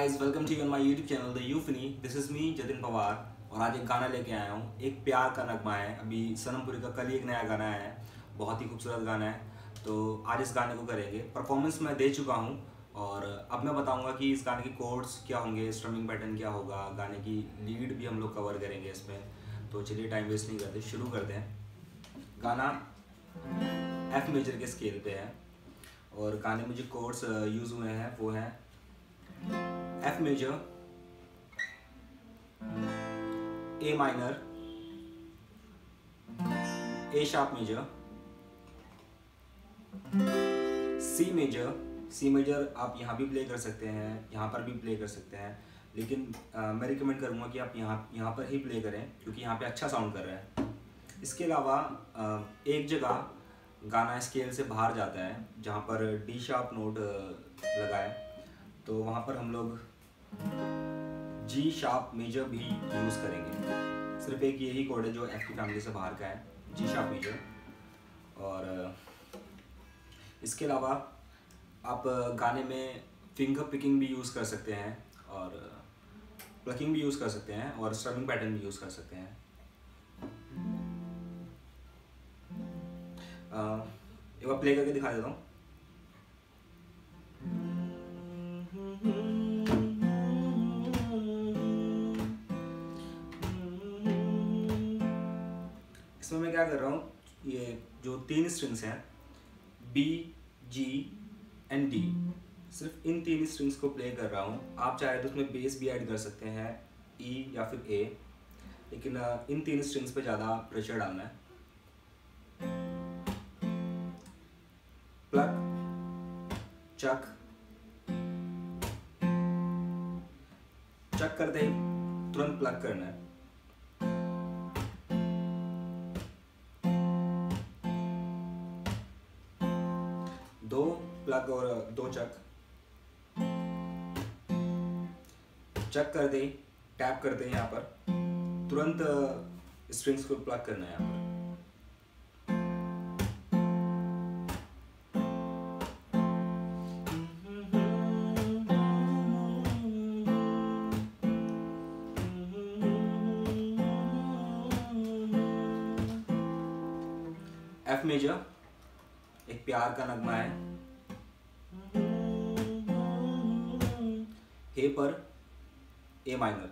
Guys welcome to my YouTube channel the YouFunny this is me Jatin Pawar और आज एक गाना लेके आया हूँ। एक प्यार का नगमा है। अभी सनमपुरी का कल ही एक नया गाना है। बहुत ही खूबसूरत गाना है। तो आज इस गाने को करेंगे। परफॉर्मेंस मैं दे चुका हूँ। और अब मैं बताऊँगा कि इस गाने के कोड्स क्या होंगे स्ट्रमिंग पैटर्न क्या होगा, गाने की लीड भी हम लोग कवर करेंगे इसमें। तो चलिए टाइम वेस्ट नहीं करते, शुरू करते हैं। गाना एफ़ मेजर के स्केल पे है। और गाने में जो कोड्स यूज़ हुए हैं, वो हैं F major, A minor, A sharp major, C major, C major आप यहाँ भी प्ले कर सकते हैं यहाँ पर भी प्ले कर सकते हैं लेकिन आ, मैं रिकमेंड करूँगा कि आप यहाँ यहाँ पर ही प्ले करें क्योंकि यहाँ पे अच्छा साउंड कर रहा है। इसके अलावा एक जगह गाना स्केल से बाहर जाता है जहाँ पर डी शार्प नोट लगाए। तो वहाँ पर हम लोग जी शार्प मेजर भी यूज़ करेंगे। सिर्फ़ एक यही कोड है जो एफ़ की फैमिली से बाहर का है जी शार्प मेजर और, इसके अलावा आप, गाने में फिंगर पिकिंग भी यूज़ कर सकते हैं और प्लकिंग भी यूज़ कर सकते हैं और स्ट्रमिंग पैटर्न भी यूज़ कर सकते हैं। एक बार प्ले करके दिखा देता हूँ। इसमें मैं क्या कर रहा हूँ, ये जो तीन स्ट्रिंग्स हैं बी जी एंड डी सिर्फ़ इन तीन स्ट्रिंग्स को प्ले कर रहा हूँ। आप चाहे तो उसमें बेस भी ऐड कर सकते हैं ई e या फिर ए लेकिन इन तीन स्ट्रिंग्स पे ज़्यादा प्रेशर डालना है। प्लग चक चक करते ही तुरंत प्लग करना है। और दो चक। चक कर दे, टैप कर दे यहाँ पर। तुरंत स्ट्रिंग्स को प्लग करना है यहाँ पर। एफ़ मेजर एक प्यार का नगमा है। हे पर ए माइनर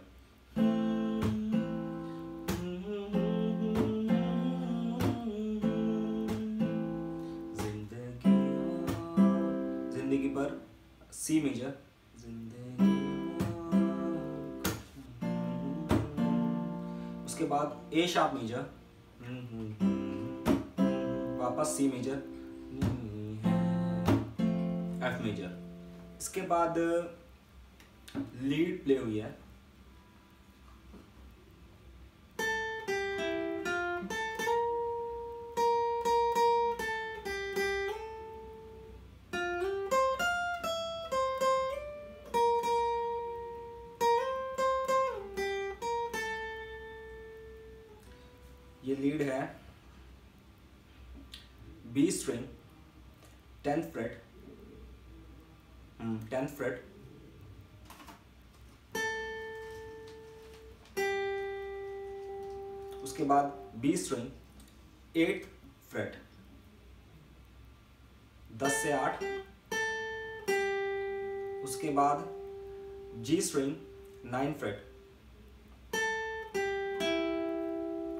ज़िंदगी पर सी मेजर उसके बाद ए शार्प मेजर वापस सी मेजर एफ़ मेजर इसके बाद लीड प्ले हुई है। ये लीड है B string tenth fret tenth fret उसके बाद बी स्ट्रिंग, एट फ्रेट, दस से आठ, उसके बाद जी स्ट्रिंग, नाइन फ्रेट,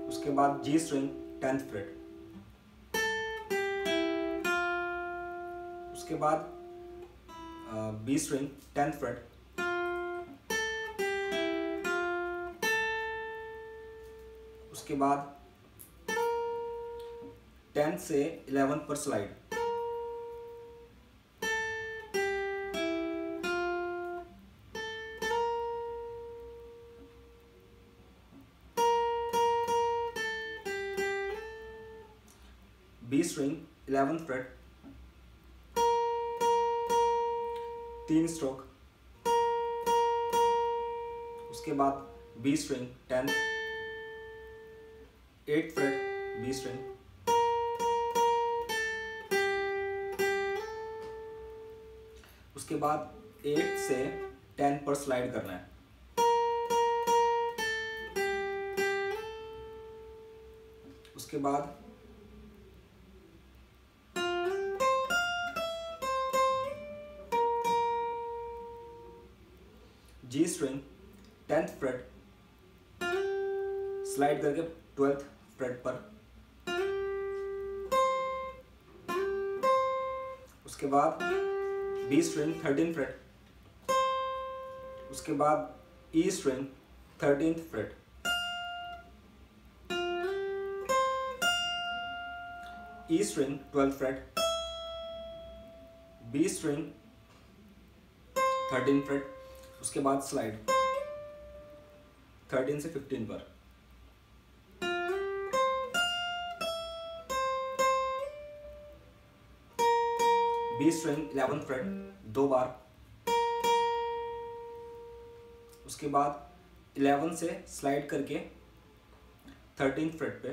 उसके बाद जी स्ट्रिंग, टेंथ फ्रेट, उसके बाद बी स्ट्रिंग, टेंथ फ्रेट उसके बाद टेंथ से इलेवेंथ पर slide. B string eleventh fret तीन स्ट्रोक। उसके बाद B string tenth. Eight fret B string उसके बाद एट से टेन पर स्लाइड करना है। उसके बाद G string tenth fret slide करके ट्वेल्थ फ्रेट पर। उसके बाद बी स्ट्रिंग थर्टीन फ्रेट उसके बाद E string thirteen fret E string twelfth fret B string thirteen fret उसके बाद स्लाइड थर्टीन से फिफ्टीन पर। बी स्ट्रिंग इलेवन फ्रेट दो बार। उसके बाद इलेवन से स्लाइड करके थर्टीन फ्रेट पे।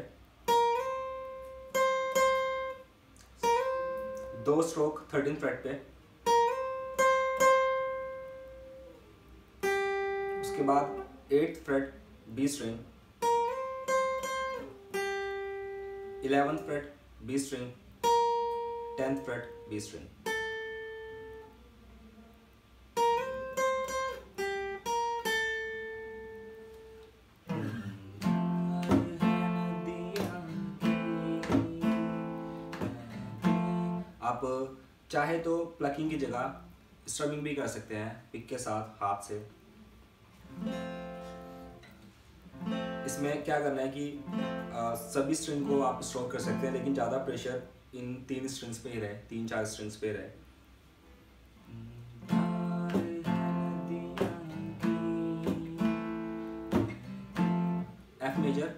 दो स्ट्रोक थर्टीन फ्रेट पे। उसके बाद eight fret B string eleven fret B string tenth fret B string चाहे तो प्लकिंग की जगह स्ट्रमिंग भी कर सकते हैं पिक के साथ हाथ से। इसमें क्या करना है कि आ, सभी स्ट्रिंग को आप स्ट्रोक कर सकते हैं लेकिन ज़्यादा प्रेशर इन तीन स्ट्रिंग्स पे ही रहे तीन चार स्ट्रिंग्स पे रहे। एफ़ मेजर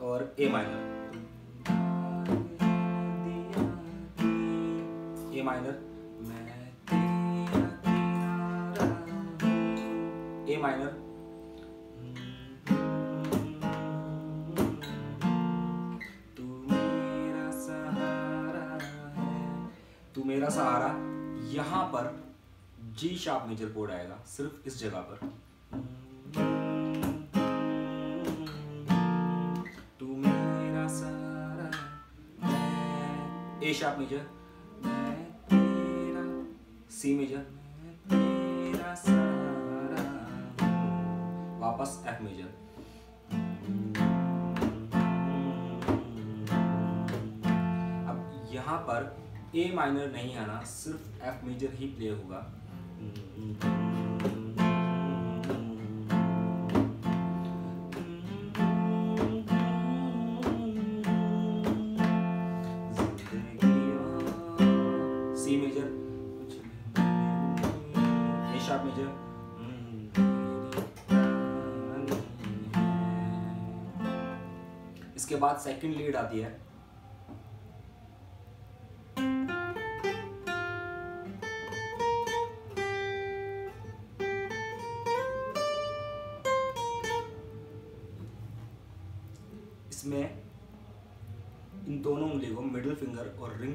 और ए माइनर मेरा सहारा यहाँ पर जी शार्प मेजर कोड आएगा, सिर्फ़ इस जगह पर A sharp major C major. वापस एफ़ मेजर अब यहाँ पर ए माइनर नहीं आना, सिर्फ़ एफ़ मेजर ही प्ले होगा। C major A sharp major इसके बाद सेकंड लीड आती है।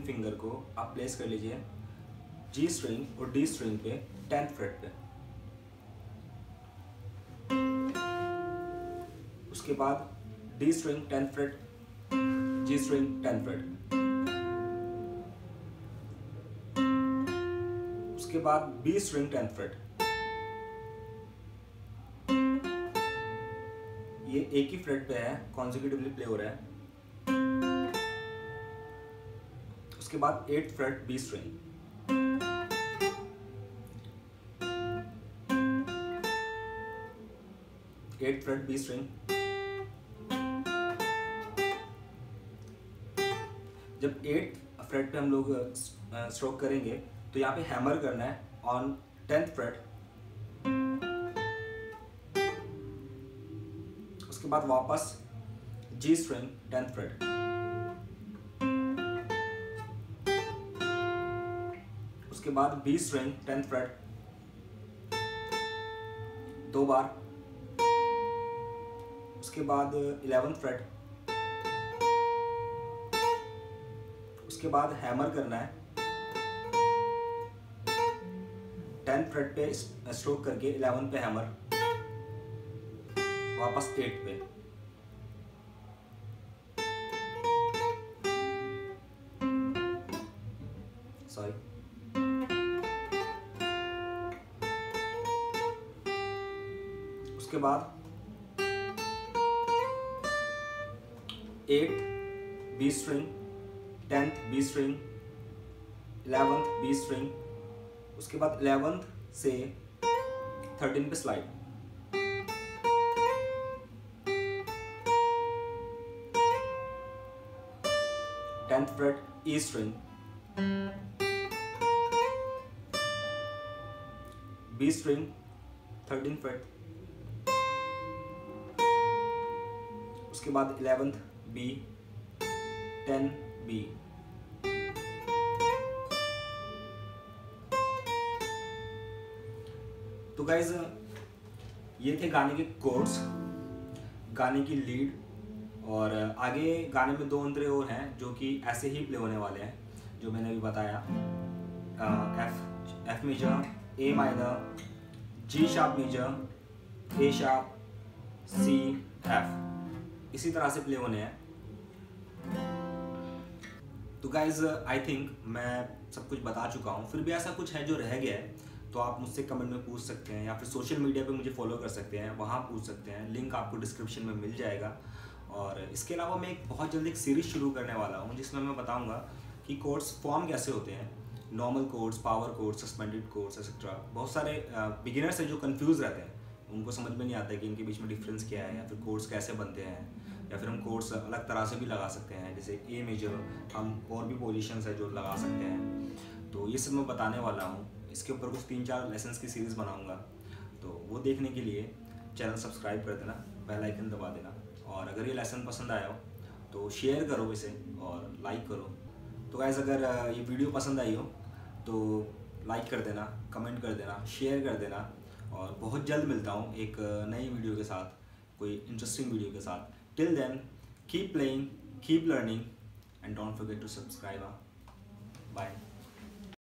फिंगर को आप प्लेस कर लीजिए जी स्ट्रिंग और डी स्ट्रिंग पे टेंथ फ्रेट पे। उसके बाद D string tenth fret G string tenth fret उसके बाद बी स्ट्रिंग टेंथ फ्रेट ये एक ही फ्रेट पे है कॉन्जिक्यूटिवली प्ले हो रहा है। उसके बाद eight fret B string eight fret B string जब एट फ्रेट पे हम लोग स्ट्रोक करेंगे तो यहाँ पे हैमर करना है ऑन टेंथ फ्रेट उसके बाद वापस जी स्ट्रिंग टेंथ फ्रेट उसके बाद बी स्ट्रिंग टेंथ फ्रेट दो बार। उसके बाद इलेवन फ्रेट उसके बाद हैमर करना है। टेंथ फ्रेट पे स्ट्रोक करके इलेवन पे हैमर वापस एट पे। सॉरी उसके बाद eight B string tenth B string eleventh B string उसके बाद इलेवंथ से थर्टीन पे slide tenth fret E string B string thirteen fret उसके बाद इलेवेंथ बी टेन बी तो गाइज़ ये थे गाने के कोर्स गाने की लीड और आगे गाने में दो अंतरे और हैं जो कि ऐसे ही प्ले होने वाले हैं, जो मैंने अभी बताया। F F major A minor G sharp major A sharp C F इसी तरह से प्ले होने हैं। तो गाइज़ आई थिंक मैं सब कुछ बता चुका हूँ। फिर भी ऐसा कुछ है जो रह गया है तो आप मुझसे कमेंट में पूछ सकते हैं या फिर सोशल मीडिया पे मुझे फॉलो कर सकते हैं, वहाँ पूछ सकते हैं। लिंक आपको डिस्क्रिप्शन में मिल जाएगा। और इसके अलावा मैं एक बहुत जल्दी एक सीरीज़ शुरू करने वाला हूँ, जिसमें मैं बताऊँगा कि कोर्स फॉर्म कैसे होते हैं। Normal chords power chords suspended chords etcetera बहुत सारे बिगिनर्स हैं जो कन्फ्यूज़ रहते हैं। उनको समझ में नहीं आता है कि इनके बीच में डिफरेंस क्या है या फिर कोर्स कैसे बनते हैं या फिर हम कोर्स अलग तरह से भी लगा सकते हैं, जैसे ए मेजर हम और भी पोजिशन है जो लगा सकते हैं। तो ये सब मैं बताने वाला हूँ। इसके ऊपर कुछ तीन चार लेसन की सीरीज़ बनाऊँगा। तो वो देखने के लिए चैनल सब्सक्राइब कर देना बेल आइकन दबा देना और अगर ये लेसन पसंद आया हो तो शेयर करो इसे और लाइक करो। तो गैस अगर ये वीडियो पसंद आई हो तो लाइक कर देना कमेंट कर देना शेयर कर देना और बहुत जल्द मिलता हूँ एक नई वीडियो के साथ, कोई इंटरेस्टिंग वीडियो के साथ। Till then keep playing keep learning and don't forget to subscribe bye